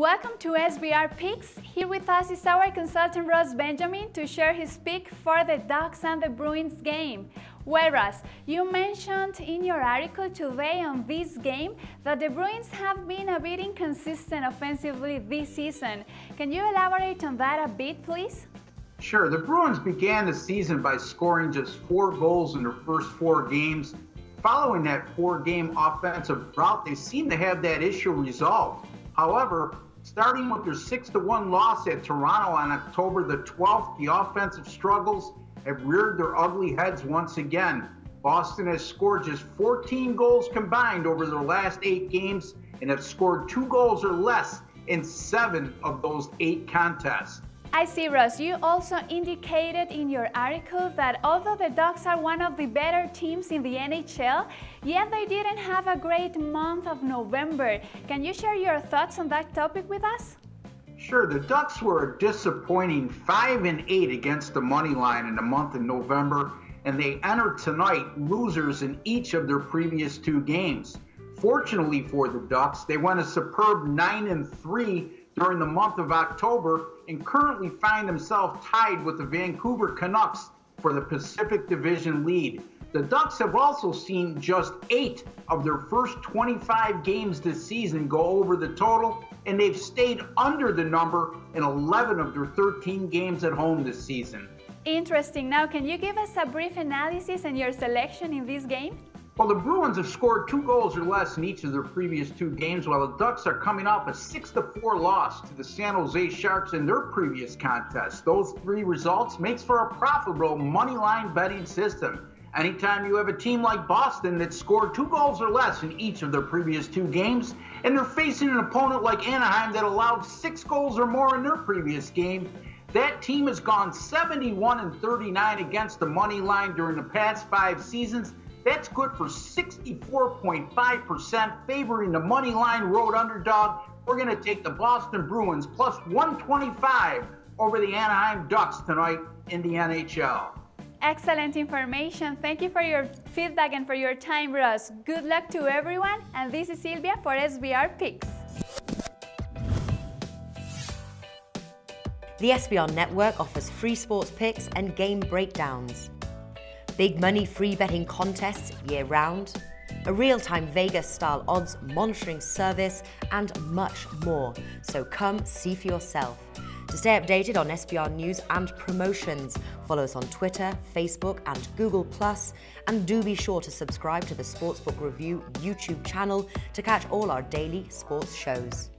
Welcome to SBR Picks. Here with us is our consultant Ross Benjamin to share his pick for the Ducks and the Bruins game. Ross, you mentioned in your article today on this game that the Bruins have been a bit inconsistent offensively this season. Can you elaborate on that a bit, please? Sure. The Bruins began the season by scoring just four goals in their first four games. Following that four game offensive drought, they seem to have that issue resolved. However, starting with their 6 1 loss at Toronto on October the 12th, the offensive struggles have reared their ugly heads once again. Boston has scored just 14 goals combined over their last eight games and have scored two goals or less in seven of those eight contests. I see, Ross. You also indicated in your article that although the Ducks are one of the better teams in the NHL, yet they didn't have a great month of November. Can you share your thoughts on that topic with us? Sure. The Ducks were a disappointing 5 and 8 against the money line in the month of November, and they entered tonight losers in each of their previous two games. Fortunately for the Ducks, they went a superb 9 and 3 during the month of October and currently find themselves tied with the Vancouver Canucks for the Pacific Division lead. The Ducks have also seen just eight of their first 25 games this season go over the total, and they've stayed under the number in 11 of their 13 games at home this season. Interesting. Now, can you give us a brief analysis and your selection in this game? Well, the Bruins have scored two goals or less in each of their previous two games, while the Ducks are coming off a 6 4 loss to the San Jose Sharks in their previous contest. Those three results makes for a profitable money line betting system. Anytime you have a team like Boston that scored two goals or less in each of their previous two games, and they're facing an opponent like Anaheim that allowed six goals or more in their previous game, that team has gone 71 and 39 against the money line during the past five seasons. That's good for 64.5%, favoring the money line road underdog. We're going to take the Boston Bruins plus 125 over the Anaheim Ducks tonight in the NHL. Excellent information. Thank you for your feedback and for your time, Ross. Good luck to everyone. And this is Silvia for SBR Picks. The SBR network offers free sports picks and game breakdowns big money free betting contests year round, a real-time Vegas-style odds monitoring service, and much more. So come see for yourself. To stay updated on SBR news and promotions, follow us on Twitter, Facebook, and Google+, and do be sure to subscribe to the Sportsbook Review YouTube channel to catch all our daily sports shows.